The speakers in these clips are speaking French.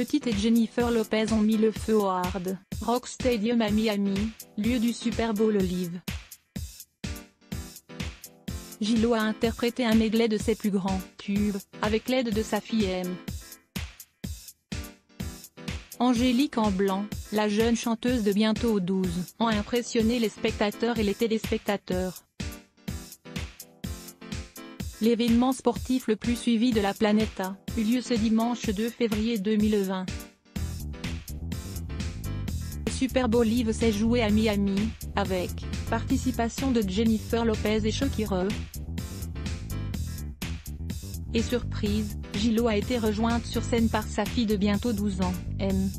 Petite et Jennifer Lopez ont mis le feu au Hard Rock Stadium à Miami, lieu du Super Bowl Olive. Gillo a interprété un medley de ses plus grands tubes, avec l'aide de sa fille M. Angélique en blanc, la jeune chanteuse de bientôt 12 ans a impressionné les spectateurs et les téléspectateurs. L'événement sportif le plus suivi de la planète a eu lieu ce dimanche 2 février 2020. Le Super Bowl Live s'est joué à Miami, avec participation de Jennifer Lopez et Shakira. Et surprise, Gillo a été rejointe sur scène par sa fille de bientôt 12 ans, M.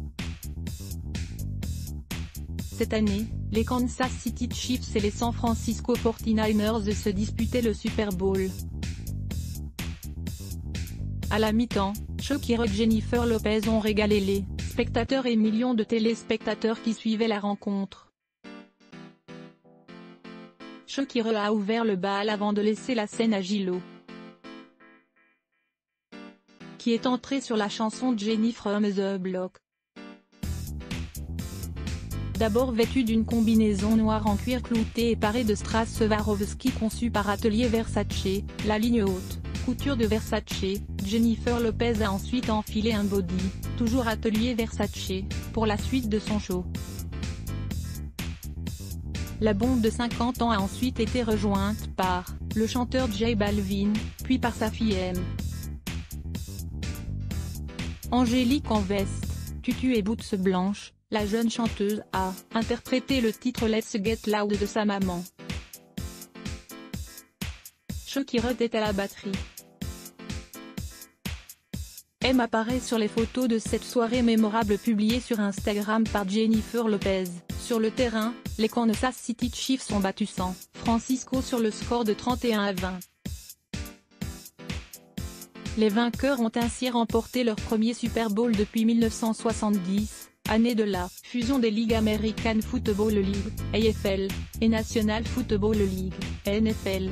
Cette année, les Kansas City Chiefs et les San Francisco 49ers se disputaient le Super Bowl. À la mi-temps, Shakira et Jennifer Lopez ont régalé les spectateurs et millions de téléspectateurs qui suivaient la rencontre. Shakira a ouvert le bal avant de laisser la scène à Gillo. qui est entré sur la chanson Jenny from the Block. D'abord vêtue d'une combinaison noire en cuir clouté et parée de strass Swarovski conçue par Atelier Versace, la ligne haute, couture de Versace, Jennifer Lopez a ensuite enfilé un body, toujours Atelier Versace, pour la suite de son show. La bombe de 50 ans a ensuite été rejointe par le chanteur J Balvin, puis par sa fille M. Angélique en veste, tutu et boots blanches, la jeune chanteuse a interprété le titre Let's Get Loud de sa maman. Shakira est à la batterie. M apparaît sur les photos de cette soirée mémorable publiée sur Instagram par Jennifer Lopez. Sur le terrain, les Kansas City Chiefs ont battu San Francisco sur le score de 31 à 20. Les vainqueurs ont ainsi remporté leur premier Super Bowl depuis 1970, année de la fusion des ligues American Football League, AFL, et National Football League, NFL.